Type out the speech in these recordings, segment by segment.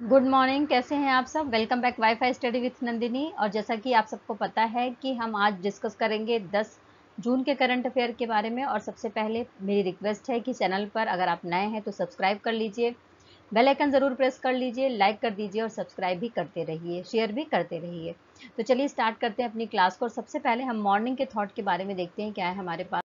Good morning कैसे हैं आप सब? Welcome back WiFi study with Nandini और जैसा कि आप सबको पता है कि हम आज डिस्कस करेंगे 10 जून के करंट अफेयर के बारे में। और सबसे पहले मेरी रिक्वेस्ट है कि चैनल पर अगर आप नए हैं तो सब्सक्राइब कर लीजिए। बेल आइकन ज़रूर प्रेस कर लीजिए लाइक कर दीजिए और सब्सक्राइब भी करते रहिए शेयर भी करते रहिए। तो चलिए स्टार्ट करते हैं अपनी क्लास को। और सबसे पहले हम मॉर्निंग के थाट के बारे में देखते हैं, क्या है हमारे पास।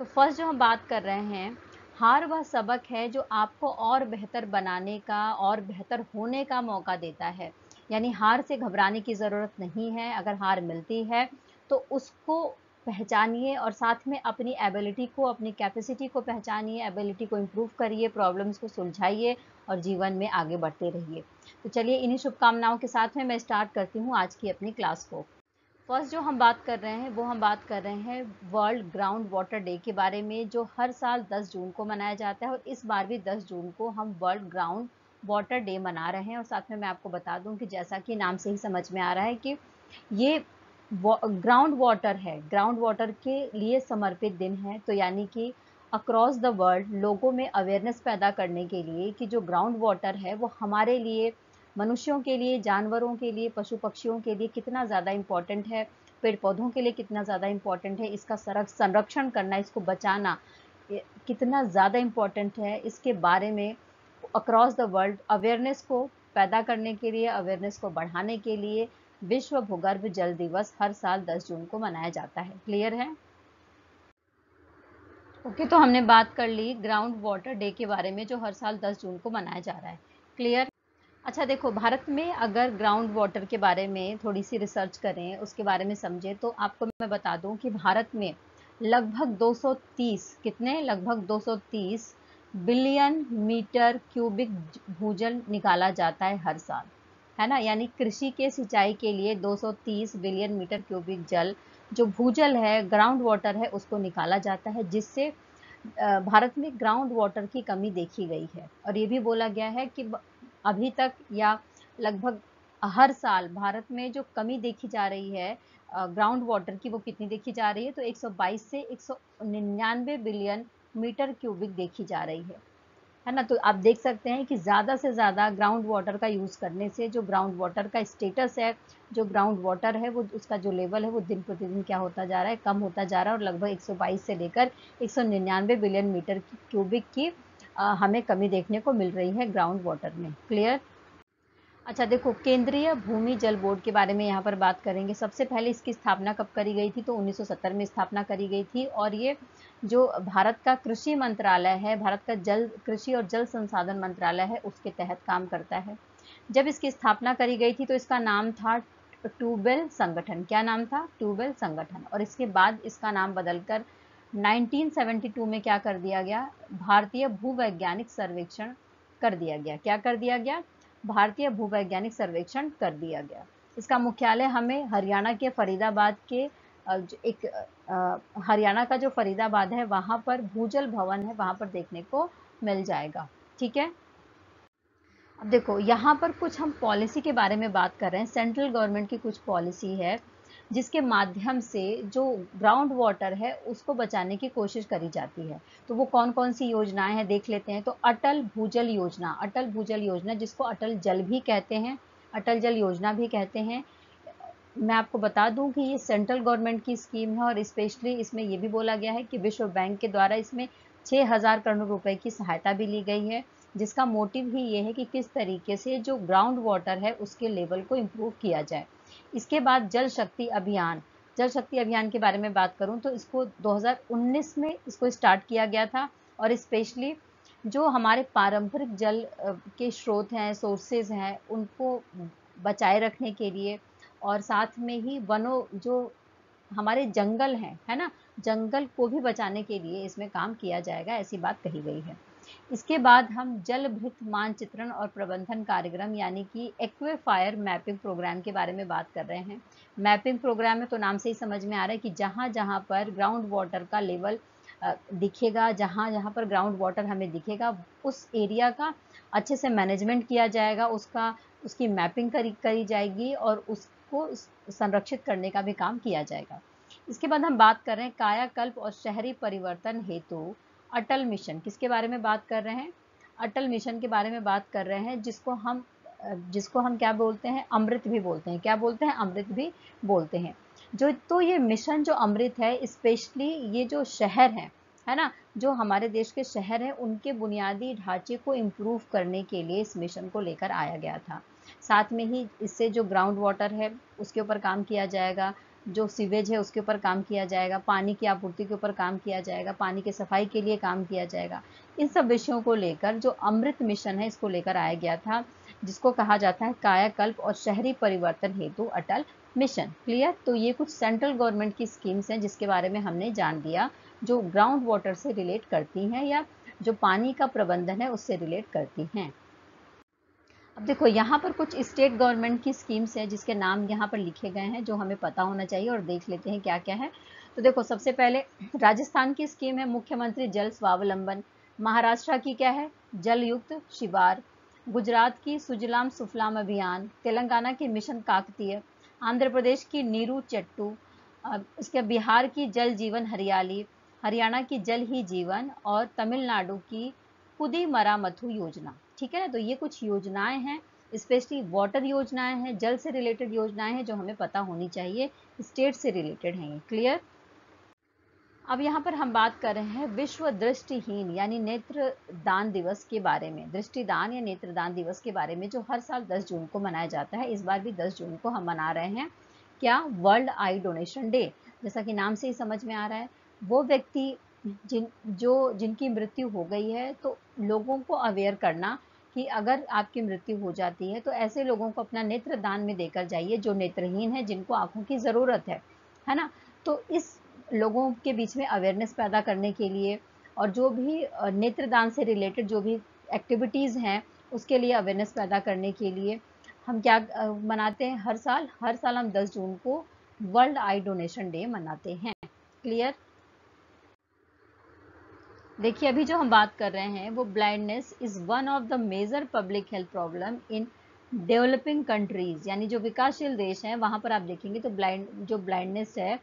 तो फ़र्स्ट जो हम बात कर रहे हैं हार वह सबक है जो आपको और बेहतर बनाने का और बेहतर होने का मौका देता है। यानी हार से घबराने की ज़रूरत नहीं है। अगर हार मिलती है तो उसको पहचानिए और साथ में अपनी एबिलिटी को, अपनी कैपेसिटी को पहचानिए एबिलिटी को इम्प्रूव करिए प्रॉब्लम्स को सुलझाइए और जीवन में आगे बढ़ते रहिए। तो चलिए इन्हीं शुभकामनाओं के साथ में मैं स्टार्ट करती हूँ आज की अपनी क्लास को। फ़र्स्ट जो हम बात कर रहे हैं, वो हम बात कर रहे हैं वर्ल्ड ग्राउंड वाटर डे के बारे में, जो हर साल 10 जून को मनाया जाता है और इस बार भी 10 जून को हम वर्ल्ड ग्राउंड वाटर डे मना रहे हैं। और साथ में मैं आपको बता दूँ कि जैसा कि नाम से ही समझ में आ रहा है कि ये ग्राउंड वाटर है। ग्राउंड वाटर के लिए समर्पित दिन है तो यानी कि अक्रॉस द वर्ल्ड लोगों में अवेयरनेस पैदा करने के लिए कि जो ग्राउंड वाटर है, वो हमारे लिए मनुष्यों के लिए जानवरों के लिए पशु पक्षियों के लिए कितना ज़्यादा इंपॉर्टेंट है पेड़ पौधों के लिए कितना ज़्यादा इंपॉर्टेंट है इसका संरक्षण करना इसको बचाना कितना ज़्यादा इंपॉर्टेंट है इसके बारे में अक्रॉस द वर्ल्ड अवेयरनेस को पैदा करने के लिए अवेयरनेस को बढ़ाने के लिए विश्व भूगर्भ जल दिवस हर साल 10 जून को मनाया जाता है। क्लियर है? ओके okay, तो हमने बात कर ली ग्राउंड वाटर डे के बारे में जो हर साल 10 जून को मनाया जा रहा है। क्लियर अच्छा देखो, भारत में अगर ग्राउंड वाटर के बारे में थोड़ी सी रिसर्च करें, उसके बारे में समझें तो आपको मैं बता दूँ कि भारत में लगभग 230 कितने? लगभग 230 बिलियन मीटर क्यूबिक भूजल निकाला जाता है हर साल, है ना? यानी कृषि के सिंचाई के लिए 230 बिलियन मीटर क्यूबिक जल, जो भूजल है ग्राउंड वाटर है, उसको निकाला जाता है, जिससे भारत में ग्राउंड वाटर की कमी देखी गई है। और ये भी बोला गया है कि अभी तक या लगभग हर साल भारत में जो कमी देखी जा रही है ग्राउंड वाटर की वो कितनी देखी जा रही है तो 122 से एक बिलियन मीटर क्यूबिक देखी जा रही है। है ना? तो आप देख सकते हैं कि ज़्यादा से ज़्यादा ग्राउंड वाटर का यूज़ करने से जो ग्राउंड वाटर का स्टेटस है, जो ग्राउंड वाटर है, वो उसका जो लेवल है, वो दिन प्रतिदिन क्या होता जा रहा है, कम होता जा रहा है और लगभग 122 से लेकर एक सौ निन्यानवे बिलियन मीटर क्यूबिक की हमें कमी देखने को मिल रही है ग्राउंड वाटर में। क्लियर अच्छा देखो, केंद्रीय भूमि जल बोर्ड के बारे में यहाँ पर बात करेंगे। सबसे पहले इसकी स्थापना कब करी गई थी? तो 1970 में स्थापना करी गई थी और ये जो भारत का कृषि मंत्रालय है, भारत का जल कृषि और जल संसाधन मंत्रालय है, उसके तहत काम करता है। जब इसकी स्थापना करी गई थी तो इसका नाम था ट्यूबवेल संगठन। क्या नाम था? ट्यूबवेल संगठन। और इसके बाद इसका नाम बदलकर 1972 में क्या कर दिया गया? भारतीय भूवैज्ञानिक सर्वेक्षण कर दिया गया। क्या कर दिया गया? भारतीय भूवैज्ञानिक सर्वेक्षण कर दिया गया। इसका मुख्यालय हमें हरियाणा के फरीदाबाद के एक हरियाणा का जो फरीदाबाद है, वहाँ पर भूजल भवन है, वहाँ पर देखने को मिल जाएगा। ठीक है? अब देखो, यहाँ पर कुछ हम पॉलिसी के बारे में बात कर रहे हैं। सेंट्रल गवर्नमेंट की कुछ पॉलिसी है। जिसके माध्यम से जो ग्राउंड वाटर है, उसको बचाने की कोशिश करी जाती है। तो वो कौन कौन सी योजनाएँ हैं, देख लेते हैं। तो अटल भूजल योजना, अटल भूजल योजना जिसको अटल जल भी कहते हैं, अटल जल योजना भी कहते हैं। मैं आपको बता दूँ कि ये सेंट्रल गवर्नमेंट की स्कीम है और स्पेशली इसमें ये भी बोला गया है कि विश्व बैंक के द्वारा इसमें छः हज़ार करोड़ रुपए की सहायता भी ली गई है, जिसका मोटिव ही ये है कि किस तरीके से जो ग्राउंड वाटर है, उसके लेवल को इम्प्रूव किया जाए। इसके बाद जल शक्ति अभियान। जल शक्ति अभियान के बारे में बात करूँ तो इसको 2019 में इसको स्टार्ट किया गया था और स्पेशली जो हमारे पारंपरिक जल के स्रोत हैं, सोर्सेज हैं, उनको बचाए रखने के लिए और साथ में ही वनों, जो हमारे जंगल हैं, है ना? जंगल को भी बचाने के लिए इसमें काम किया जाएगा, ऐसी बात कही गई है। इसके बाद हम जल भृत मानचित्रण और प्रबंधन कार्यक्रम, यानी कि एक्वेफायर मैपिंग प्रोग्राम के बारे में बात कर रहे हैं। मैपिंग प्रोग्राम में तो नाम से ही समझ में आ रहा है कि जहाँ जहाँ पर ग्राउंड वाटर का लेवल दिखेगा, जहाँ जहाँ पर ग्राउंड वाटर हमें दिखेगा, उस एरिया का अच्छे से मैनेजमेंट किया जाएगा, उसका, उसकी मैपिंग करी करी जाएगी और उसको संरक्षित करने का भी काम किया जाएगा। इसके बाद हम बात कर रहे हैं कायाकल्प और शहरी परिवर्तन हेतु। अटल मिशन, किसके बारे में बात कर रहे हैं? अटल मिशन के बारे में बात कर रहे हैं, जिसको हम जिसको हम क्या बोलते हैं? अमृत भी बोलते हैं। क्या बोलते हैं? अमृत भी बोलते हैं। जो तो ये मिशन जो अमृत है, स्पेशली ये जो शहर है है ना? जो हमारे देश के शहर हैं, उनके बुनियादी ढांचे को इम्प्रूव करने के लिए इस मिशन को लेकर आया गया था। साथ में ही इससे जो ग्राउंड वाटर है, उसके ऊपर काम किया जाएगा। जो सीवेज है उसके ऊपर काम किया जाएगा, पानी की आपूर्ति के ऊपर काम किया जाएगा, पानी की सफ़ाई के लिए काम किया जाएगा। इन सब विषयों को लेकर जो अमृत मिशन है, इसको लेकर आया गया था, जिसको कहा जाता है कायाकल्प और शहरी परिवर्तन हेतु अटल मिशन। क्लियर तो ये कुछ सेंट्रल गवर्नमेंट की स्कीम्स हैं, जिसके बारे में हमने जान लिया, जो ग्राउंड वाटर से रिलेट करती हैं या जो पानी का प्रबंधन है, उससे रिलेट करती हैं। अब देखो, यहाँ पर कुछ स्टेट गवर्नमेंट की स्कीम्स हैं जिसके नाम यहाँ पर लिखे गए हैं, जो हमें पता होना चाहिए और देख लेते हैं क्या क्या है। तो देखो, सबसे पहले राजस्थान की स्कीम है, मुख्यमंत्री जल स्वावलंबन। महाराष्ट्र की क्या है? जल युक्त शिवार। गुजरात की सुजलाम सुफलाम अभियान। तेलंगाना की मिशन काकतीय। आंध्र प्रदेश की नीरू चट्टू। उसके बिहार की जल जीवन हरियाली। हरियाणा की जल ही जीवन। और तमिलनाडु की पुदी मरामथु योजना। ठीक है ना? तो ये कुछ योजनाएँ हैं स्पेशली वाटर योजनाएँ हैं, जल से रिलेटेड योजनाएँ हैं जो हमें पता होनी चाहिए स्टेट से रिलेटेड हैं ये। क्लियर अब यहाँ पर हम बात कर रहे हैं विश्व दृष्टिहीन, यानी नेत्र दान दिवस के बारे में। दृष्टिदान या नेत्रदान दिवस के बारे में जो हर साल 10 जून को मनाया जाता है, इस बार भी 10 जून को हम मना रहे हैं, क्या? वर्ल्ड आई डोनेशन डे जैसा कि नाम से ही समझ में आ रहा है, वो व्यक्ति जिन, जो जिनकी मृत्यु हो गई है तो लोगों को अवेयर करना कि अगर आपकी मृत्यु हो जाती है तो ऐसे लोगों को अपना नेत्र दान में देकर जाइए जो नेत्रहीन है, जिनको आँखों की ज़रूरत है है ना? तो इस लोगों के बीच में अवेयरनेस पैदा करने के लिए और जो भी नेत्रदान से रिलेटेड जो भी एक्टिविटीज़ हैं, उसके लिए अवेयरनेस पैदा करने के लिए हम क्या मनाते हैं? हर साल हर साल हम 10 जून को वर्ल्ड आई डोनेशन डे मनाते हैं। क्लियर देखिए, अभी जो हम बात कर रहे हैं, वो blindness is one of the major public health problem in developing countries यानी जो विकासशील देश हैं, वहाँ पर आप देखेंगे तो ब्लाइंड जो ब्लाइंडनेस है,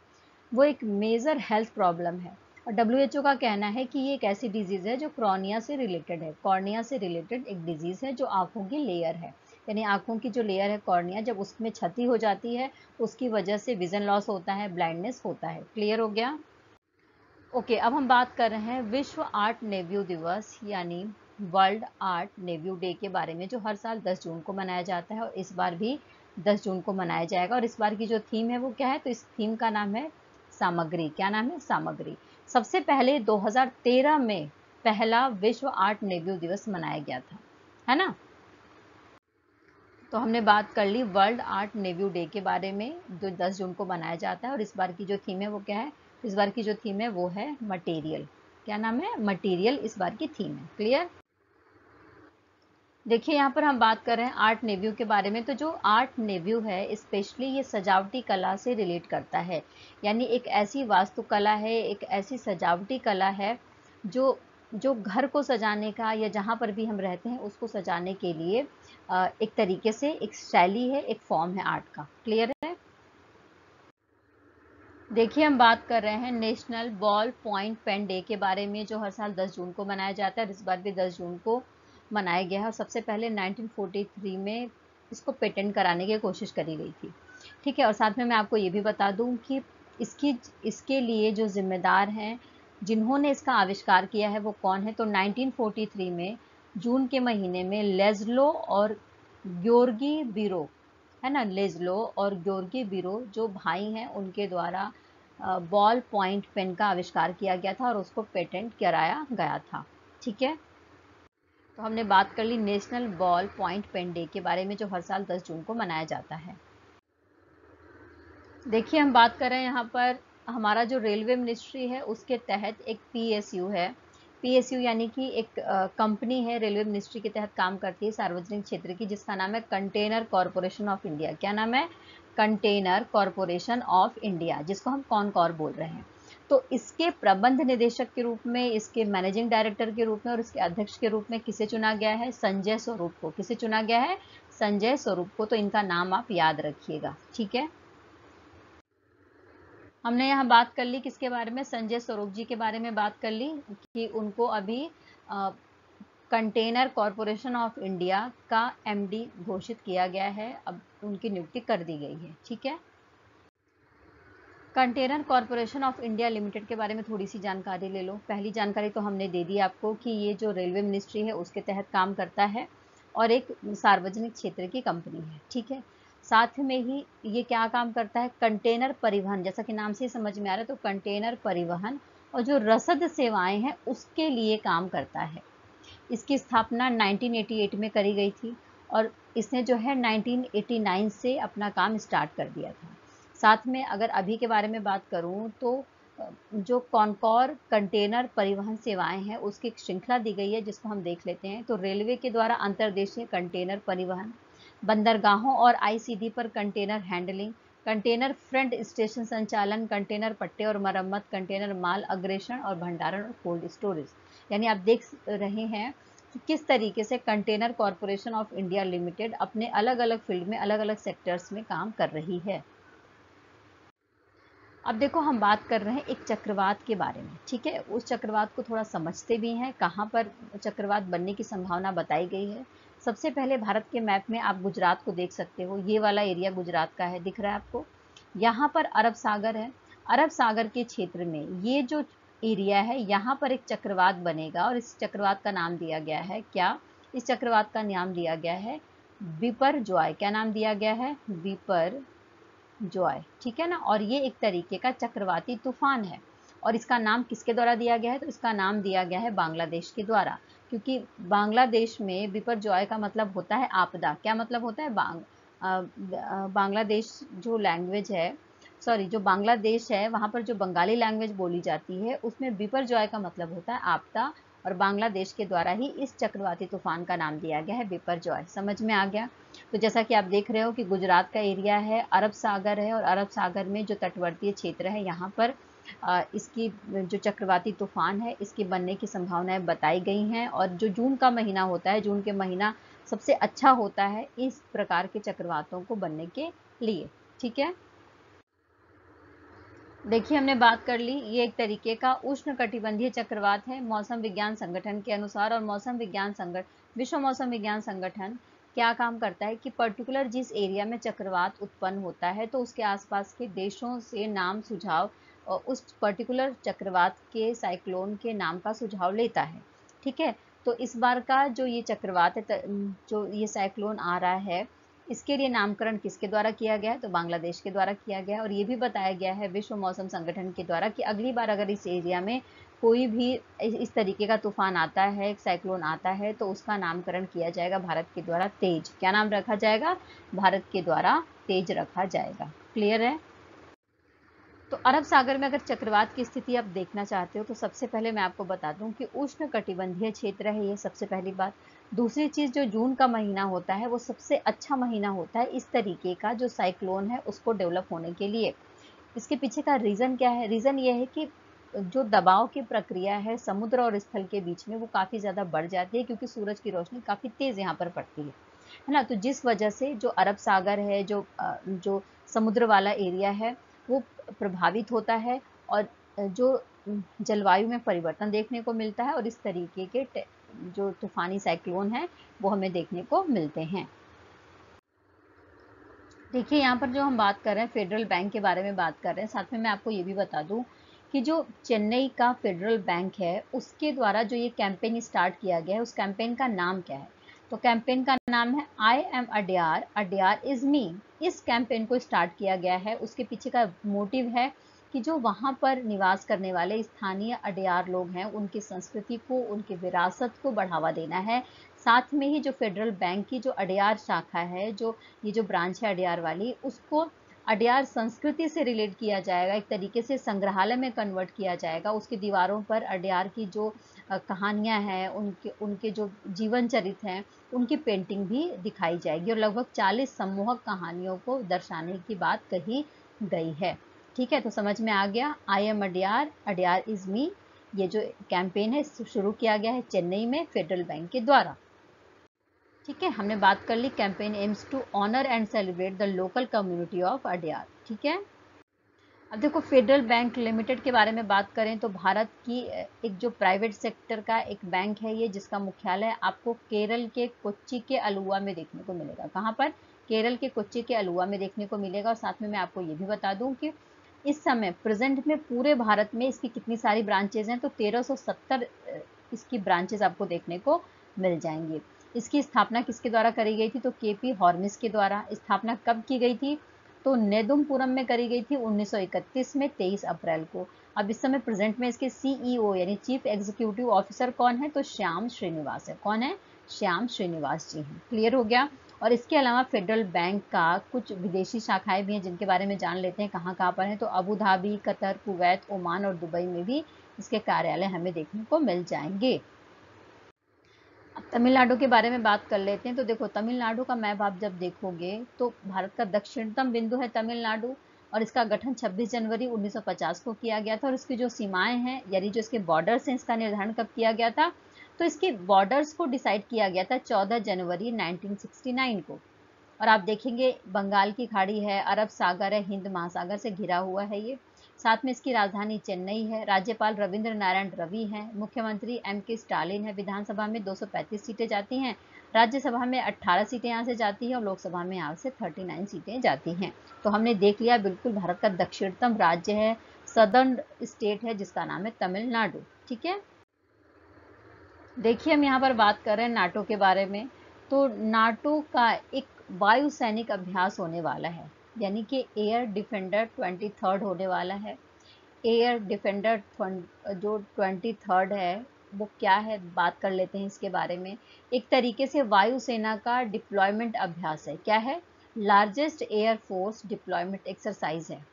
वो एक मेजर हेल्थ प्रॉब्लम है। और डब्ल्यूएचओ का कहना है कि ये एक ऐसी डिज़ीज़ है जो क्रॉनिया से रिलेटेड है। कॉर्निया से रिलेटेड एक डिज़ीज़ है जो आँखों की लेयर है। यानी आँखों की जो लेयर है कॉर्निया जब उसमें क्षति हो जाती है, उसकी वजह से विजन लॉस होता है ब्लाइंडनेस होता है। क्लियर हो गया? ओके okay, अब हम बात कर रहे हैं विश्व आर्ट नेव्यू दिवस यानी वर्ल्ड आर्ट नेव्यू डे के बारे में जो हर साल 10 जून को मनाया जाता है और इस बार भी 10 जून को मनाया जाएगा। और इस बार की जो थीम है वो क्या है? तो इस थीम का नाम है सामग्री। क्या नाम है? सामग्री। सबसे पहले 2013 में पहला विश्व आर्ट नेव्यू दिवस मनाया गया था है ना? तो हमने बात कर ली वर्ल्ड आर्ट नेव्यू डे के बारे में जो 10 जून को मनाया जाता है और इस बार की जो थीम है वो क्या है? इस बार की जो थीम है वो है मटेरियल क्या नाम है? मटेरियल इस बार की थीम है. क्लियर देखिए, यहाँ पर हम बात कर रहे हैं आर्ट नेव्यू के बारे में. तो जो आर्ट नेव्यू है स्पेशली ये सजावटी कला से रिलेट करता है. यानी एक ऐसी वास्तुकला है, एक ऐसी सजावटी कला है जो जो घर को सजाने का या जहाँ पर भी हम रहते हैं, उसको सजाने के लिए एक तरीके से एक शैली है, एक फॉर्म है आर्ट का. क्लियर है? देखिए, हम बात कर रहे हैं national ball point pen day के बारे में, जो हर साल 10 जून को मनाया जाता है इस बार भी 10 जून को मनाया गया है। और सबसे पहले 1943 में इसको पेटेंट कराने की कोशिश करी गई थी। ठीक है, और साथ में मैं आपको ये भी बता दूँ कि इसकी, इसके लिए जो जिम्मेदार हैं, जिन्होंने इसका आविष्कार किया है, वो कौन है? तो 1943 में जून के महीने में लेजलो और ग्योर्गी बीरो है ना, लेजलो और ग्योर्गी बीरो, जो भाई हैं, उनके द्वारा बॉल पॉइंट पेन का आविष्कार किया गया था और उसको पेटेंट कराया गया था। ठीक है? तो हमने बात कर ली national ball point pen day के बारे में, जो हर साल 10 जून को मनाया जाता है। देखिए, हम बात कर रहे हैं यहाँ पर, हमारा जो रेलवे मिनिस्ट्री है, उसके तहत एक पीएसयू है। पीएसयू यानी कि एक कंपनी है, रेलवे मिनिस्ट्री के तहत काम करती है सार्वजनिक क्षेत्र की, जिसका नाम है कंटेनर कॉरपोरेशन ऑफ़ इंडिया। क्या नाम है? कंटेनर कॉरपोरेशन ऑफ़ इंडिया, जिसको हम कौन कौर बोल रहे हैं। तो इसके प्रबंध निदेशक के रूप में, इसके मैनेजिंग डायरेक्टर के रूप में और इसके अध्यक्ष के रूप में किसे चुना गया है? संजय स्वरूप को। किसे चुना गया है? संजय स्वरूप को। तो इनका नाम आप याद रखिएगा। ठीक है? हमने यहाँ बात कर ली किसके बारे में? संजय स्वरूप जी के बारे में बात कर ली कि उनको अभी कंटेनर कॉरपोरेशन ऑफ़ इंडिया का एमडी घोषित किया गया है। अब उनकी नियुक्ति कर दी गई है। ठीक है? Container corporation of India limited के बारे में थोड़ी सी जानकारी ले लो। पहली जानकारी तो हमने दे दी आपको कि ये जो रेलवे मिनिस्ट्री है, उसके तहत काम करता है और एक सार्वजनिक क्षेत्र की कंपनी है। ठीक है? साथ में ही ये क्या काम करता है? कंटेनर परिवहन, जैसा कि नाम से समझ में आ रहा है तो कंटेनर परिवहन और जो रसद सेवाएँ हैं, उसके लिए काम करता है। इसकी स्थापना 1988 में करी गई थी और इसने जो है 1989 से अपना काम स्टार्ट कर दिया था। साथ में अगर अभी के बारे में बात करूँ तो जो कॉनकॉर कंटेनर परिवहन सेवाएँ हैं, उसकी एक श्रृंखला दी गई है, जिसको हम देख लेते हैं। तो रेलवे के द्वारा अंतर्देशीय कंटेनर परिवहन बंदरगाहों और आईसीडी पर container handling, container front station संचालन, कंटेनर पट्टे और मरम्मत, कंटेनर माल अग्रेषण और भंडारण और कोल्ड स्टोरेज। यानी आप देख रहे हैं कि किस तरीके से container corporation of India limited अपने अलग अलग फ़ील्ड में अलग अलग सेक्टर्स में काम कर रही है। अब देखो, हम बात कर रहे हैं एक चक्रवात के बारे में, ठीक है? उस चक्रवात को थोड़ा समझते भी हैं, कहाँ पर चक्रवात बनने की संभावना बताई गई है। सबसे पहले भारत के मैप में आप गुजरात को देख सकते हो। ये वाला एरिया गुजरात का है, दिख रहा है आपको? यहाँ पर अरब सागर है। अरब सागर के क्षेत्र में ये जो एरिया है, यहाँ पर एक चक्रवात बनेगा और इस चक्रवात का नाम दिया गया है क्या? इस चक्रवात का नाम दिया गया है विपर जॉय क्या नाम दिया गया है? विपर जॉय ठीक है ना? और ये एक तरीके का चक्रवाती तूफ़ान है। और इसका नाम किसके द्वारा दिया गया है? तो इसका नाम दिया गया है बांग्लादेश के द्वारा। क्योंकि बांग्लादेश में विपर जॉय का मतलब होता है आपदा। क्या मतलब होता है? बांग बांग्लादेश जो लैंग्वेज है सॉरी जो बांग्लादेश है, वहाँ पर जो बंगाली लैंग्वेज बोली जाती है, उसमें विपर जॉय का मतलब होता है आपदा और बांग्लादेश के द्वारा ही इस चक्रवाती तूफ़ान का नाम दिया गया है बिपर जॉय। समझ में आ गया? तो जैसा कि आप देख रहे हो कि गुजरात का एरिया है, अरब सागर है और अरब सागर में जो तटवर्तीय क्षेत्र है, यहाँ पर इसकी जो चक्रवाती तूफ़ान है, इसकी बनने की संभावनाएँ बताई गई हैं और जो जून का महीना होता है, जून के महीना सबसे अच्छा होता है इस प्रकार के चक्रवातों को बनने के लिए। ठीक है? देखिए, हमने बात कर ली, ये एक तरीके का उष्ण कटिबंधीय चक्रवात है, मौसम विज्ञान संगठन के अनुसार और मौसम विज्ञान संगठन विश्व मौसम विज्ञान संगठन क्या काम करता है कि पर्टिकुलर जिस एरिया में चक्रवात उत्पन्न होता है तो उसके आसपास के देशों से नाम सुझाव उस पर्टिकुलर चक्रवात के साइक्लोन के नाम का सुझाव लेता है। ठीक है? तो इस बार का जो ये चक्रवात है जो ये साइक्लोन आ रहा है, इसके लिए नामकरण किसके द्वारा किया गया? है तो बांग्लादेश के द्वारा किया गया। और ये भी बताया गया है विश्व मौसम संगठन के द्वारा कि अगली बार अगर इस एरिया में कोई भी इस तरीके का तूफ़ान आता है साइक्लोन आता है तो उसका नामकरण किया जाएगा भारत के द्वारा तेज। क्या नाम रखा जाएगा? भारत के द्वारा तेज रखा जाएगा। क्लियर है? तो अरब सागर में अगर चक्रवात की स्थिति आप देखना चाहते हो तो सबसे पहले मैं आपको बता दूँ कि उष्ण कटिबंधीय क्षेत्र है ये सबसे पहली बात। दूसरी चीज़ जो जून का महीना होता है, वो सबसे अच्छा महीना होता है इस तरीके का जो साइक्लोन है उसको डेवलप होने के लिए। इसके पीछे का रीज़न क्या है? रीज़न ये है कि जो दबाव की प्रक्रिया है समुद्र और स्थल के बीच में, वो काफ़ी ज़्यादा बढ़ जाती है क्योंकि सूरज की रोशनी काफ़ी तेज़ यहाँ पर पड़ती है। है ना? तो जिस वजह से जो अरब सागर है, जो जो समुद्र वाला एरिया है, वो प्रभावित होता है और जो जलवायु में परिवर्तन देखने को मिलता है और इस तरीके के जो तूफानी साइक्लोन है, वो हमें देखने को मिलते हैं। देखिए, यहाँ पर जो हम बात कर रहे हैं, फेडरल बैंक के बारे में बात कर रहे हैं, साथ में मैं आपको ये भी बता दूँ कि जो चेन्नई का फेडरल बैंक है, उसके द्वारा जो ये कैंपेन स्टार्ट किया गया है, उस कैंपेन का नाम क्या है? तो कैंपेन का नाम है I am Adyar Adyar is me इस कैंपेन को स्टार्ट किया गया है। उसके पीछे का मोटिव है कि जो वहाँ पर निवास करने वाले स्थानीय अडियार लोग हैं, उनकी संस्कृति को, उनकी विरासत को बढ़ावा देना है। साथ में ही जो फेडरल बैंक की जो अडियार शाखा है, जो ये जो ब्रांच है अडियार वाली, उसको अडियार संस्कृति से रिलेट किया जाएगा। एक तरीके से संग्रहालय में कन्वर्ट किया जाएगा। उसकी दीवारों पर अडियार की जो कहानियाँ हैं, उनके उनके जो जीवन चरित हैं, उनकी पेंटिंग भी दिखाई जाएगी और लगभग 40 सम्मोहक कहानियों को दर्शाने की बात कही गई है। ठीक है तो समझ में आ गया। I am Adyar Adyar is me ये जो कैंपेन है शुरू किया गया है चेन्नई में फेडरल बैंक के द्वारा। ठीक है, हमने बात कर ली campaign aims to honour and celebrate the local community of Adyar ठीक है? अब देखो फेडरल बैंक लिमिटेड के बारे में बात करें तो भारत की एक जो प्राइवेट सेक्टर का एक बैंक है ये, जिसका मुख्यालय आपको केरल के कोच्चि के अलुआ में देखने को मिलेगा। कहाँ पर? केरल के कोच्चि के अलुआ में देखने को मिलेगा और साथ में मैं आपको ये भी बता दूँ कि इस समय प्रेजेंट में पूरे भारत में इसकी कितनी सारी ब्रांचेज हैं तो 1370 इसकी ब्रांचेज आपको देखने को मिल जाएँगी। इसकी स्थापना किसके द्वारा करी गई थी? तो के पी के द्वारा। स्थापना कब की गई थी? तो नेदुमपुरम में करी गई थी 1931 में 23 अप्रैल को। अब इस समय प्रेजेंट में इसके सीईओ यानी चीफ एग्जीक्यूटिव ऑफिसर कौन है? तो श्याम श्रीनिवास है। कौन है? श्याम श्रीनिवास जी हैं। क्लियर हो गया? और इसके अलावा फेडरल बैंक का कुछ विदेशी शाखाएँ भी हैं जिनके बारे में जान लेते हैं, कहाँ कहाँ पर हैं। तो Abu Dhabi Qatar Kuwait Oman और दुबई में भी इसके कार्यालय हमें देखने को मिल जाएँगे। तमिलनाडु के बारे में बात कर लेते हैं। तो देखो, तमिलनाडु का मैप आप जब देखोगे तो भारत का दक्षिणतम बिंदु है तमिलनाडु और इसका गठन 26 जनवरी 1950 को किया गया था और इसकी जो सीमाएँ हैं, यानी जो इसके बॉर्डर्स हैं, इसका निर्धारण कब किया गया था? तो इसके बॉर्डर्स को डिसाइड किया गया था 14 जनवरी 1969 को। और आप देखेंगे, बंगाल की खाड़ी है, अरब सागर है, हिंद महासागर से घिरा हुआ है ये। साथ में इसकी राजधानी चेन्नई है। राज्यपाल रविंद्र नारायण रवि हैं। मुख्यमंत्री एम के स्टालिन है। विधानसभा में 235 सीटें जाती हैं। राज्यसभा में 18 सीटें यहाँ से जाती हैं और लोकसभा में यहाँ से 39 सीटें जाती हैं। तो हमने देख लिया, बिल्कुल भारत का दक्षिणतम राज्य है। सदर्न स्टेट है, जिसका नाम है तमिलनाडु। ठीक है? देखिए, हम यहाँ पर बात कर रहे हैं नाटो के बारे में। तो नाटो का एक वायु सैनिक अभ्यास होने वाला है। यानी कि एयर डिफेंडर ट्वेंटी थर्ड होने वाला है। एयर डिफेंडर जो ट्वेंटी थर्ड है, वो क्या है? बात कर लेते हैं इसके बारे में। एक तरीके से वायुसेना का डिप्लॉयमेंट अभ्यास है। क्या है? Largest air force deployment exercise है।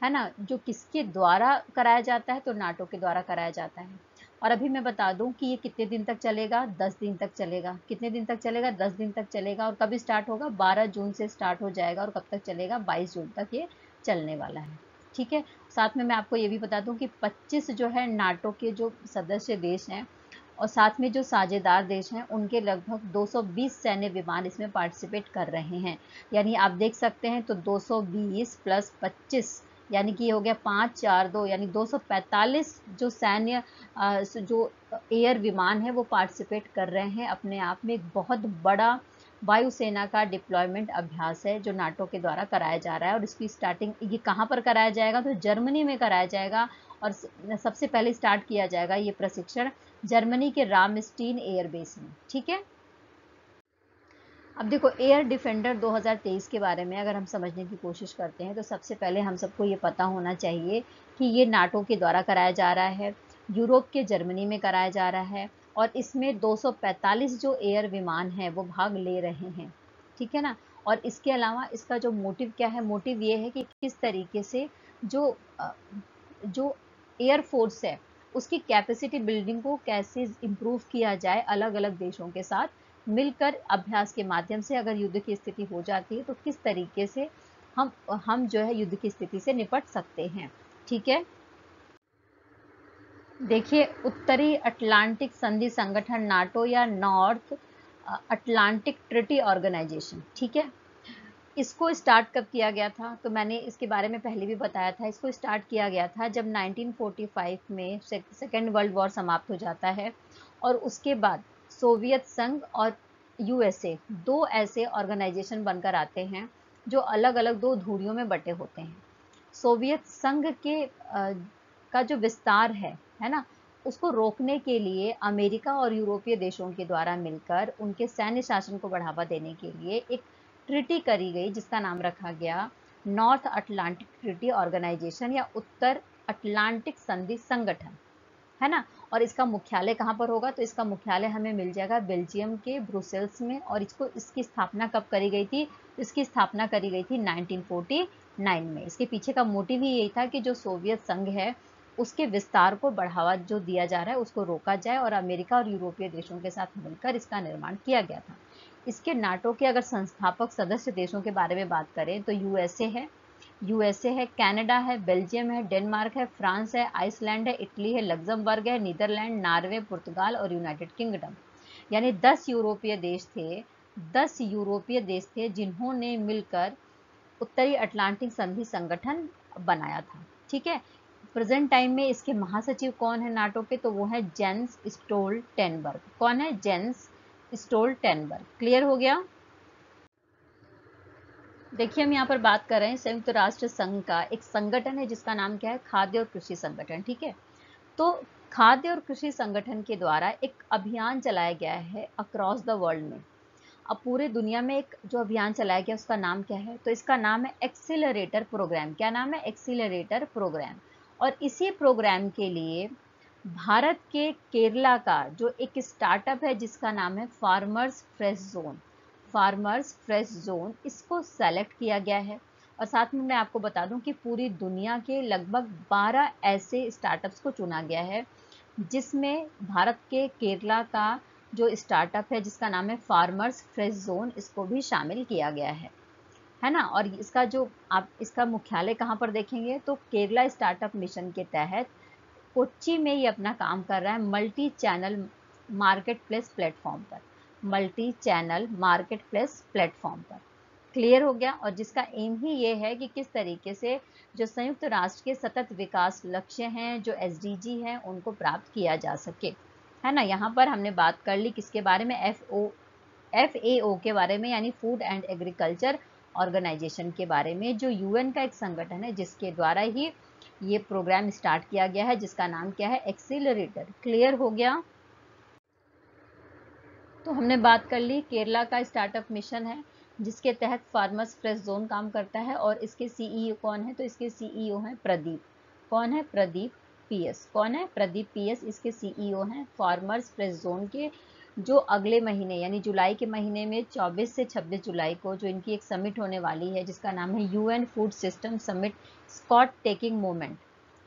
है ना? जो किसके द्वारा कराया जाता है तो नाटो के द्वारा कराया जाता है। और अभी मैं बता दूँ कि ये कितने दिन तक चलेगा? दस दिन तक चलेगा। कितने दिन तक चलेगा? दस दिन तक चलेगा और कभी स्टार्ट होगा? बारह जून से स्टार्ट हो जाएगा और कब तक चलेगा? बाईस जून तक ये चलने वाला है। ठीक है? साथ में मैं आपको ये भी बता दूँ कि 25 जो है नाटो के जो सदस्य देश हैं और साथ में जो साझेदार देश हैं, उनके लगभग 220 सैन्य विमान इसमें पार्टिसिपेट कर रहे हैं। यानी आप देख सकते हैं तो 220 प्लस 25 यानी कि ये हो गया पाँच, चार, दो, यानी 245 जो सैन्य जो एयर विमान है, वो पार्टिसिपेट कर रहे हैं अपने आप में। एक बहुत बड़ा वायुसेना का डिप्लॉयमेंट अभ्यास है जो नाटो के द्वारा कराया जा रहा है और इसकी स्टार्टिंग, ये कहाँ पर कराया जाएगा? तो जर्मनी में कराया जाएगा और सबसे पहले स्टार्ट किया जाएगा ये प्रशिक्षण जर्मनी के रामस्टीन एयरबेस में, ठीक है? अब देखो एयर डिफेंडर 2023 के बारे में अगर हम समझने की कोशिश करते हैं तो सबसे पहले हम सबको ये पता होना चाहिए कि ये नाटो के द्वारा कराया जा रहा है, यूरोप के जर्मनी में कराया जा रहा है, और इसमें 245 जो एयर विमान हैं, वो भाग ले रहे हैं, ठीक है ना? और इसके अलावा इसका जो मोटिव क्या है? मोटिव ये है कि किस तरीके से जो जो एयरफोर्स है, उसकी कैपेसिटी बिल्डिंग को कैसे इम्प्रूव किया जाए अलग अलग देशों के साथ मिलकर अभ्यास के माध्यम से अगर युद्ध की स्थिति हो जाती है तो किस तरीके से हम हम जो है युद्ध की स्थिति से निपट सकते हैं? ठीक है? देखिए, उत्तरी अटलांटिक संधि संगठन नाटो या नॉर्थ अटलांटिक ट्रिटी ऑर्गेनाइजेशन, ठीक है? इसको स्टार्ट कब किया गया था? तो मैंने इसके बारे में पहले भी बताया था। इसको स्टार्ट किया गया था जब 1945 में सेकेंड वर्ल्ड वॉर समाप्त हो जाता है और उसके बाद सोवियत संघ और यूएसए दो ऐसे ऑर्गेनाइजेशन बनकर आते हैं जो अलग अलग दो धूरियों में बटे होते हैं। सोवियत संघ के आ, का जो विस्तार है है ना उसको रोकने के लिए अमेरिका और यूरोपीय देशों के द्वारा मिलकर उनके सैन्य शासन को बढ़ावा देने के लिए एक ट्रिटी करी गई जिसका नाम रखा गया नॉर्थ अटलांटिक ट्रिटी ऑर्गेनाइजेशन या उत्तर अटलांटिक संधि संगठन है ना। और इसका मुख्यालय कहाँ पर होगा? तो इसका मुख्यालय हमें मिल जाएगा बेल्जियम के ब्रुसेल्स में और इसको, इसकी स्थापना कब करी गई थी? इसकी स्थापना करी गई थी 1949 में। इसके पीछे का मोटिव ही यही था कि जो सोवियत संघ है, उसके विस्तार को बढ़ावा जो दिया जा रहा है, उसको रोका जाए और अमेरिका और यूरोपीय देशों के साथ मिलकर इसका निर्माण किया गया था। इसके नाटो के अगर संस्थापक सदस्य देशों के बारे में बात करें तो यूएसए है। यूएसए है कनाडा है बेल्जियम है डेनमार्क है फ्रांस है आइसलैंड है इटली है लग्जमबर्ग है नीदरलैंड नार्वे पुर्तगाल और यूनाइटेड किंगडम यानी 10 यूरोपीय देश थे 10 यूरोपीय देश थे जिन्होंने मिलकर उत्तरी अटलांटिक संधि संगठन बनाया था। ठीक है? प्रेजेंट टाइम में इसके महासचिव कौन है नाटो के? तो वो है जेंस स्टोल टेनबर्ग कौन है? जेंस स्टोल टेनबर्ग क्लियर हो गया? देखिए, हम यहाँ पर बात कर रहे हैं संयुक्त राष्ट्र संघ का। एक संगठन है जिसका नाम क्या है? खाद्य और कृषि संगठन, ठीक है? तो खाद्य और कृषि संगठन के द्वारा एक अभियान चलाया गया है अक्रॉस द वर्ल्ड में। अब पूरे दुनिया में एक जो अभियान चलाया गया, उसका नाम क्या है? तो इसका नाम है एक्सीलरेटर प्रोग्राम क्या नाम है? एक्सीलरेटर प्रोग्राम और इसी प्रोग्राम के लिए भारत के केरला का जो एक स्टार्टअप है, जिसका नाम है farmers fresh zone farmers fresh zone इसको सेलेक्ट किया गया है। और साथ में मैं आपको बता दूँ कि पूरी दुनिया के लगभग 12 ऐसे स्टार्टअप्स को चुना गया है, जिसमें भारत के केरला का जो स्टार्टअप है, जिसका नाम है फार्मर्स फ्रेश जोन इसको भी शामिल किया गया है। है ना? और इसका जो आप, इसका मुख्यालय कहाँ पर देखेंगे तो केरला स्टार्टअप मिशन के तहत कोच्चि में ये अपना काम कर रहा है multi channel marketplace platform पर। Multi channel marketplace platform पर। क्लियर हो गया? और जिसका एम ही ये है कि किस तरीके से जो संयुक्त राष्ट्र के सतत विकास लक्ष्य हैं, जो एसडीजी हैं, उनको प्राप्त किया जा सके। है ना? यहाँ पर हमने बात कर ली किसके बारे में? एफ़ ओ एफ़ ए ओ के बारे में, यानी फ़ूड एंड एग्रीकल्चर ऑर्गेनाइजेशन के बारे में, जो यूएन का एक संगठन है, जिसके द्वारा ही ये प्रोग्राम स्टार्ट किया गया है, जिसका नाम क्या है? एक्सीलरेटर क्लियर हो गया? तो हमने बात कर ली, केरला का स्टार्टअप मिशन है, जिसके तहत फार्मर्स फ्रेश जोन काम करता है और इसके सीईओ e कौन है? तो इसके सीईओ हैं प्रदीप। कौन है प्रदीप? पीएस कौन है प्रदीप? पीएस इसके सीईओ हैं फार्मर्स फ्रेश जोन के, जो अगले महीने, यानी जुलाई के महीने में 24 से 26 जुलाई को, जो इनकी एक समिट होने वाली है, जिसका नाम है यूएन फ़ूड सिस्टम समिट स्कॉट टेकिंग मोमेंट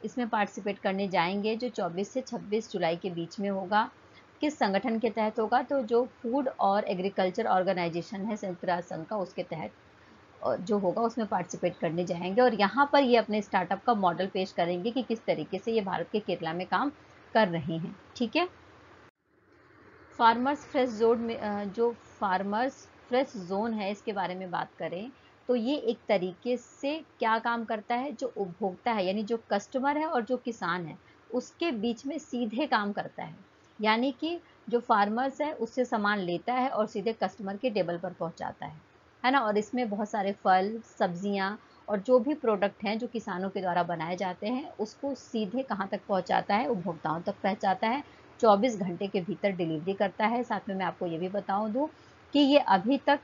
इसमें पार्टिसिपेट करने जाएँगे, जो 24 से 26 जुलाई के बीच में होगा। किस संगठन के तहत होगा? तो जो फ़ूड और एग्रीकल्चर ऑर्गेनाइजेशन है, संयुक्त राष्ट्र संघ का, उसके तहत जो होगा, उसमें पार्टिसिपेट करने जाएँगे। और यहाँ पर ये अपने स्टार्टअप का मॉडल पेश करेंगे कि किस तरीके से ये भारत के केरला में काम कर रहे हैं। ठीक है? फार्मर्स फ्रेश जोन में जो फार्मर्स फ्रेश जोन है, इसके बारे में बात करें तो ये एक तरीके से क्या काम करता है? जो उपभोक्ता है, यानी जो कस्टमर है और जो किसान है, उसके बीच में सीधे काम करता है। यानी कि जो फार्मर्स है, उससे सामान लेता है और सीधे कस्टमर के टेबल पर पहुंचाता है। है ना? और इसमें बहुत सारे फल, सब्ज़ियाँ और जो भी प्रोडक्ट हैं जो किसानों के द्वारा बनाए जाते हैं, उसको सीधे कहाँ तक पहुंचाता है? उपभोक्ताओं तक पहुंचाता है। 24 घंटे के भीतर डिलीवरी करता है। साथ में मैं आपको ये भी बताऊँ दूँ कि ये अभी तक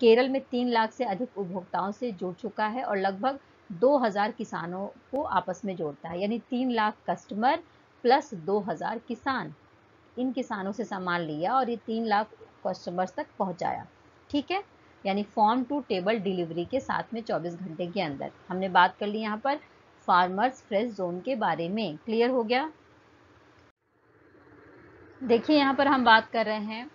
केरल में तीन लाख से अधिक उपभोक्ताओं से जुड़ चुका है और लगभग 2000 किसानों को आपस में जोड़ता है। यानी तीन लाख कस्टमर प्लस 2000 किसान। इन किसानों से सामान लिया और ये तीन लाख कस्टमर्स तक पहुँचाया। ठीक है? यानी फॉर्म टू टेबल डिलीवरी के साथ में 24 घंटे के अंदर। हमने बात कर ली यहाँ पर फार्मर्स फ्रेश जोन के बारे में। क्लियर हो गया? देखिए, यहाँ पर हम बात कर रहे हैं।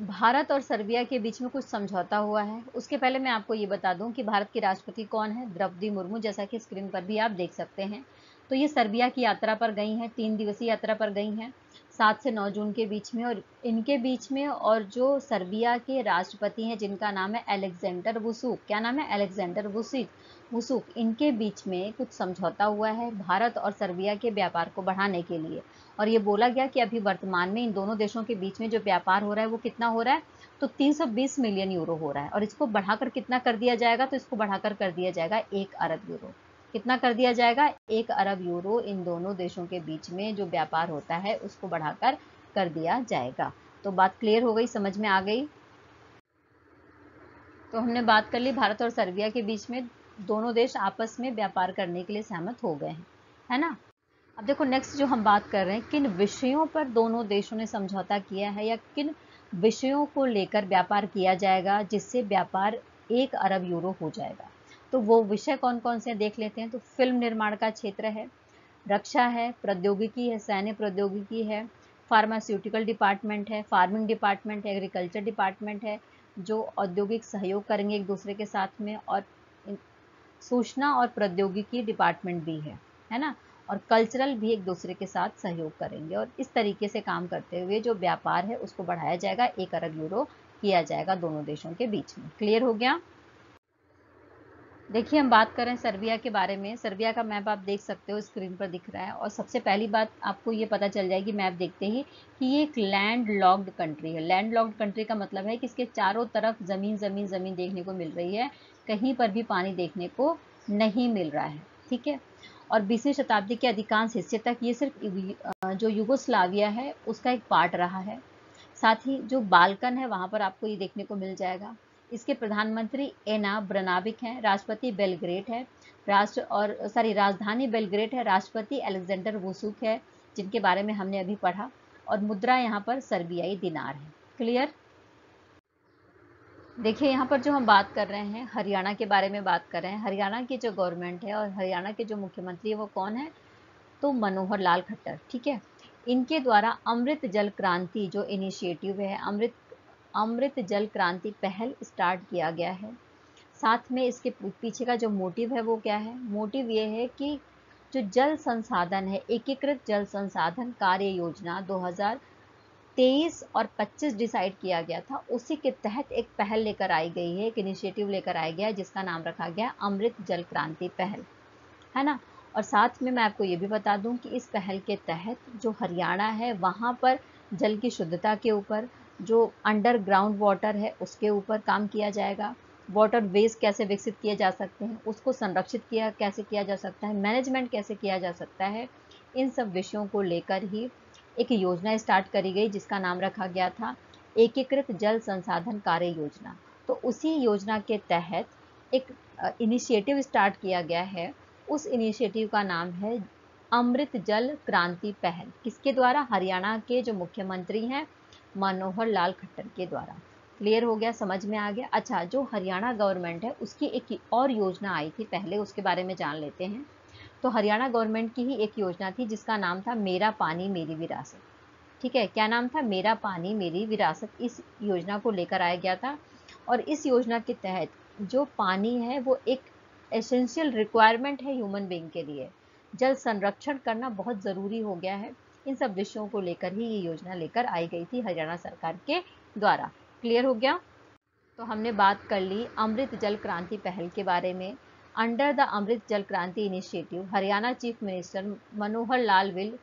भारत और सर्बिया के बीच में कुछ समझौता हुआ है। उसके पहले मैं आपको ये बता दूँ कि भारत की राष्ट्रपति कौन है? द्रौपदी मुर्मू, जैसा कि स्क्रीन पर भी आप देख सकते हैं। तो ये सर्बिया की यात्रा पर गई हैं, तीन दिवसीय यात्रा पर गई हैं। सात से नौ जून के बीच में और इनके बीच में और जो सर्बिया के राष्ट्रपति हैं, जिनका नाम है अलेक्जेंडर वुसूक। क्या नाम है? Alexander Vucic. वुसूक, इनके बीच में कुछ समझौता हुआ है भारत और सर्बिया के व्यापार को बढ़ाने के लिए। और ये बोला गया कि अभी वर्तमान में इन दोनों देशों के बीच में जो व्यापार हो रहा है, वो कितना हो रहा है? तो 320 मिलियन यूरो हो रहा है। और इसको बढ़ाकर कितना कर दिया जाएगा? तो इसको बढ़ाकर कर दिया जाएगा एक अरब यूरो। कितना कर दिया जाएगा? एक अरब यूरो इन दोनों देशों के बीच में जो व्यापार होता है, उसको बढ़ाकर कर दिया जाएगा। तो बात क्लियर हो गई? समझ में आ गई? तो हमने बात कर ली, भारत और सर्बिया के बीच में दोनों देश आपस में व्यापार करने के लिए सहमत हो गए हैं, है ना? अब देखो नेक्स्ट जो हम बात कर रहे हैं, किन विषयों पर दोनों देशों ने समझौता किया है या किन विषयों को लेकर व्यापार किया जाएगा जिससे व्यापार एक अरब यूरो हो जाएगा? तो वो विषय कौन कौन से देख लेते हैं। तो फ़िल्म निर्माण का क्षेत्र है, रक्षा है, प्रौद्योगिकी है, सैन्य प्रौद्योगिकी है फार्मास्यूटिकल डिपार्टमेंट है फ़ार्मिंग डिपार्टमेंट है एग्रीकल्चर डिपार्टमेंट है, जो औद्योगिक सहयोग करेंगे एक दूसरे के साथ में और सूचना और प्रौद्योगिकी डिपार्टमेंट भी है है ना? और कल्चरल भी एक दूसरे के साथ सहयोग करेंगे और इस तरीके से काम करते हुए जो व्यापार है उसको बढ़ाया जाएगा, एक अरब यूरो किया जाएगा दोनों देशों के बीच में। क्लियर हो गया? देखिए, हम बात करें सर्बिया के बारे में। सर्बिया का मैप आप देख सकते हो, स्क्रीन पर दिख रहा है। और सबसे पहली बात, आपको ये पता चल जाएगी, मैप देखते ही, कि ये एक लैंड लॉक्ड कंट्री है। लैंड लॉक्ड कंट्री का मतलब है कि इसके चारों तरफ़ ज़मीन ज़मीन ज़मीन देखने को मिल रही है। कहीं पर भी पानी देखने को नहीं मिल रहा है, ठीक है? और बीसवीं शताब्दी के अधिकांश हिस्से तक ये सिर्फ़ जो युगोस्लाविया है, उसका एक पार्ट रहा है। साथ ही जो बालकन है, वहाँ पर आपको ये देखने को मिल जाएगा। इसके प्रधानमंत्री एना ब्रनाविक हैं, राष्ट्रपति बेलग्रेट है, राष्ट्र और, सॉरी, राजधानी बेलग्रेट है, राष्ट्रपति अलेक्जेंडर वोसुक है, जिनके बारे में हमने अभी पढ़ा, और मुद्रा यहाँ पर सर्बियाई दिनार है। क्लियर? देखिए, यहाँ पर जो हम बात कर रहे हैं, हरियाणा के बारे में बात कर रहे हैं, हरियाणा की जो गवर्नमेंट है और हरियाणा के जो मुख्यमंत्री है वो कौन है? तो मनोहर लाल खट्टर, ठीक है? इनके द्वारा अमृत जल क्रांति जो इनिशिएटिव है, अमृत अमृत जल क्रांति पहल स्टार्ट किया गया है। साथ में इसके पीछे का जो मोटिव है वो क्या है? मोटिव ये है कि जो जल संसाधन है, एकीकृत जल संसाधन कार्य योजना 2023 और 25 डिसाइड किया गया था, उसी के तहत एक पहल लेकर आई गई है, एक इनिशिएटिव लेकर आया गया है, जिसका नाम रखा गया अमृत जल क्रांति पहल। है ना? और साथ में मैं आपको ये भी बता दूँ कि इस पहल के तहत जो हरियाणा है, वहाँ पर जल की शुद्धता के ऊपर जो अंडरग्राउंड वाटर है, उसके ऊपर काम किया जाएगा। वाटर वेस्ट कैसे विकसित किए जा सकते हैं, उसको संरक्षित किया, कैसे किया जा सकता है मैनेजमेंट कैसे किया जा सकता है, इन सब विषयों को लेकर ही एक योजना स्टार्ट करी गई, जिसका नाम रखा गया था एकीकृत जल संसाधन कार्य योजना। तो उसी योजना के तहत एक इनिशिएटिव स्टार्ट किया गया है। उस इनिशिएटिव का नाम है अमृत जल क्रांति पहल। किसके द्वारा? हरियाणा के जो मुख्यमंत्री हैं मनोहर लाल खट्टर के द्वारा। क्लियर हो गया? समझ में आ गया? अच्छा जो हरियाणा गवर्नमेंट है, उसकी एक और योजना आई थी, पहले उसके बारे में जान लेते हैं। तो हरियाणा गवर्नमेंट की ही एक योजना थी, जिसका नाम था मेरा पानी, मेरी विरासत। ठीक है? क्या नाम था? मेरा पानी, मेरी विरासत। इस योजना को लेकर आया गया था। और इस योजना के तहत जो पानी है, वो एक एसेंशियल रिक्वायरमेंट है ह्यूमन बींग के लिए। जल संरक्षण करना बहुत ज़रूरी हो गया है। इन सब विषयों को लेकर ही ये योजना लेकर आई गई थी हरियाणा सरकार के द्वारा। क्लियर हो गया? तो हमने बात कर ली अमृत जल क्रांति पहल के बारे में। Under the Amrit Jal Kranti initiative Haryana chief minister Manohar Lal will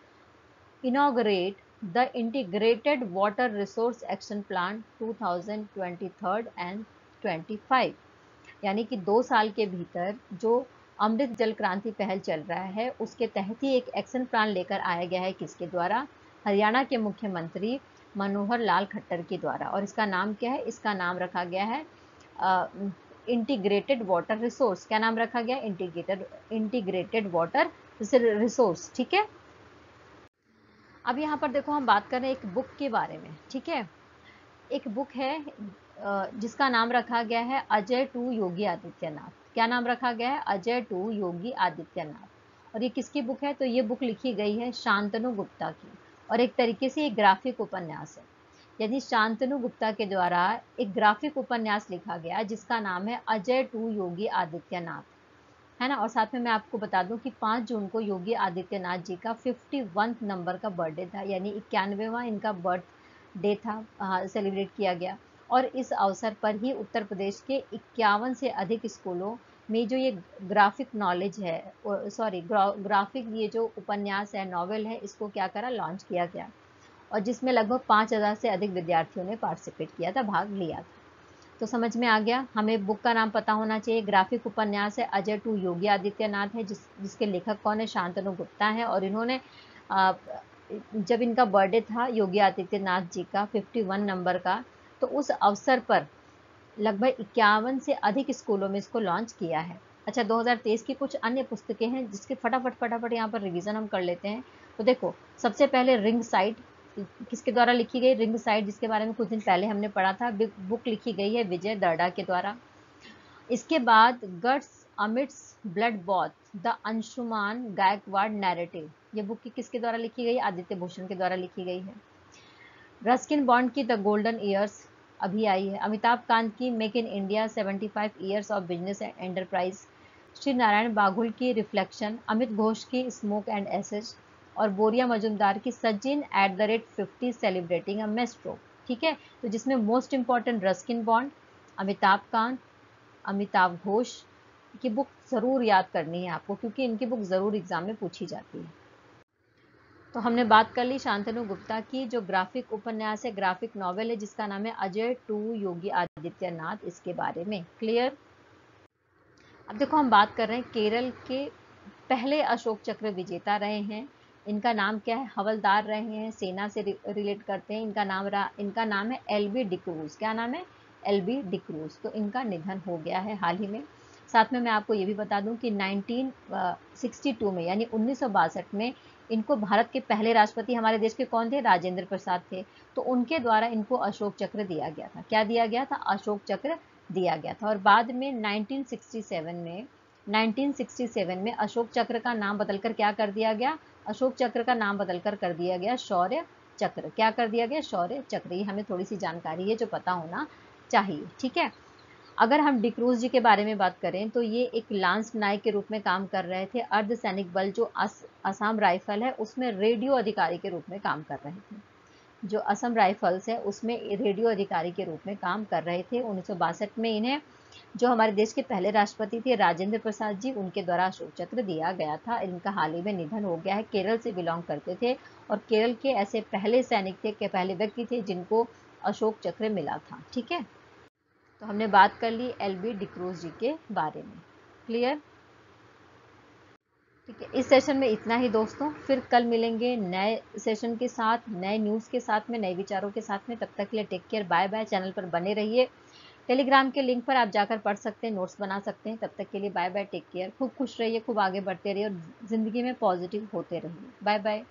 inaugurate the integrated water resource action plan 2023 and 25 यानी कि दो साल के भीतर जो अमृत जल क्रांति पहल चल रहा है। उसके तहत ही एक एक्शन प्लान लेकर आया गया है किसके द्वारा? हरियाणा के मुख्यमंत्री मनोहर लाल खट्टर के द्वारा। और इसका नाम क्या है? इसका नाम रखा गया है इंटीग्रेटेड वाटर रिसोर्स क्या नाम रखा गया? इंटीग्रेटेड इंटीग्रेटेड वाटर रिसोर्स ठीक है? अब यहाँ पर देखो, हम बात कर रहे हैं एक बुक के बारे में। ठीक है? एक बुक है जिसका नाम रखा गया है अजय टू योगी आदित्यनाथ। क्या नाम रखा गया है? अजय टू योगी आदित्यनाथ। और ये किसकी बुक है? तो ये बुक लिखी गई है शांतनु गुप्ता की। और एक तरीके से एक ग्राफिक उपन्यास है। यदि शांतनु गुप्ता के द्वारा एक ग्राफिक उपन्यास लिखा गया जिसका नाम है अजय टू योगी आदित्यनाथ, है ना? और साथ में मैं आपको बता दूँ कि 5 जून को योगी आदित्यनाथ जी का फिफ्टी नंबर का बर्थडे था, यानी इक्यानवेवा इनका बर्थ डे था सेलिब्रेट किया गया। और इस अवसर पर ही उत्तर प्रदेश के इक्यावन से अधिक स्कूलों में जो ये ग्राफिक नॉलेज है सॉरी ग्राफिक ये जो उपन्यास है नॉवेल है, इसको क्या करा लॉन्च किया गया। और जिसमें लगभग पाँच हज़ार से अधिक विद्यार्थियों ने पार्टिसिपेट किया था, भाग लिया था। तो समझ में आ गया, हमें बुक का नाम पता होना चाहिए। ग्राफिक उपन्यास है, अजय टू योगी आदित्यनाथ है, जिस, जिसके लेखक कौन है, शांतनु गुप्ता है। और इन्होंने जब इनका बर्थडे था, योगी आदित्यनाथ जी का 51 नंबर का तो उस अवसर पर लगभग इक्यावन से अधिक स्कूलों में इसको लॉन्च किया है। अच्छा 2023 की कुछ अन्य पुस्तकें हैं जिसके फटाफट फटाफट यहाँ पर रिवीजन हम कर लेते हैं। तो देखो, सबसे पहले रिंग साइड किसके द्वारा लिखी गई? रिंग साइड जिसके बारे में कुछ दिन पहले हमने पढ़ा था बुक लिखी गई है विजय दर्डा के द्वारा। इसके बाद guts amidst bloodbath the Anshuman Gaekwad narrative ये बुक किसके द्वारा लिखी गई? आदित्य भूषण के द्वारा लिखी गई है। रस्किन बॉन्ड की द गोल्डन ईयर्स अभी आई है। अमिताभ कांत की make in India 75 years of business and enterprise. Shri Narayan Baghul की रिफ्लेक्शन, अमित घोष की स्मोक एंड एसेज और बोरिया मजुमदार की Sachin at the rate fifty celebrating a maestro ठीक है? तो जिसमें most important Ruskin Bond, Amitabh Kant, Amitabh Ghosh की book ज़रूर याद करनी है आपको, क्योंकि इनकी बुक ज़रूर एग्ज़ाम में पूछी जाती है। तो हमने बात कर ली शांतनु गुप्ता की, जो ग्राफिक उपन्यास है, ग्राफिक नॉवेल है, जिसका नाम है अजय टू योगी आदित्यनाथ, इसके बारे में। क्लियर अब देखो, हम बात कर रहे हैं केरल के पहले अशोक चक्र विजेता रहे हैं। इनका नाम क्या है? हवलदार रहे हैं, सेना से रिलेट करते हैं। इनका नाम रहा इनका नाम है एल बी डिक्रूज। क्या नाम है? L B D'Cruz. तो इनका निधन हो गया है हाल ही में। साथ में मैं आपको ये भी बता दूँ कि 1962 में, यानी उन्नीस सौ बासठ में इनको भारत के पहले राष्ट्रपति हमारे देश के कौन थे? राजेंद्र प्रसाद थे। तो उनके द्वारा इनको अशोक चक्र दिया गया था। क्या दिया गया था? अशोक चक्र दिया गया था। और बाद में 1967 में 1967 में अशोक चक्र का नाम बदलकर क्या कर दिया गया? अशोक चक्र का नाम बदलकर कर दिया गया शौर्य चक्र। क्या कर दिया गया? शौर्य चक्र। ये हमें थोड़ी सी जानकारी है जो पता होना चाहिए। ठीक है? अगर हम डिक्रूज जी के बारे में बात करें तो ये एक लांस नायक के रूप में काम कर रहे थे अर्ध सैनिक बल जो असम राइफल है, उसमें रेडियो अधिकारी के रूप में काम कर रहे थे। जो असम राइफल्स है, उसमें रेडियो अधिकारी के रूप में काम कर रहे थे, उन्नीस सौ बासठ में इन्हें, जो हमारे देश के पहले राष्ट्रपति थे, राजेंद्र प्रसाद जी, उनके द्वारा अशोक चक्र दिया गया था। इनका हाल ही में निधन हो गया है, केरल से बिलोंग करते थे, और केरल के ऐसे पहले सैनिक थे, के पहले व्यक्ति थे, जिनको अशोक चक्र मिला था, ठीक है? तो हमने बात कर ली एल बी डिक्रोज जी के बारे में। क्लियर ठीक है, इस सेशन में इतना ही दोस्तों। फिर कल मिलेंगे नए सेशन के साथ, नए न्यूज़ के साथ में, नए विचारों के साथ में। तब तक के लिए take care bye bye channel पर बने रहिए। टेलीग्राम के लिंक पर आप जाकर पढ़ सकते हैं नोट्स बना सकते हैं। तब तक के लिए बाय बाय टेक केयर खूब खुश रहिए, खूब आगे बढ़ते रहिए और ज़िंदगी में पॉजिटिव होते रहिए। Bye bye